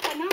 bien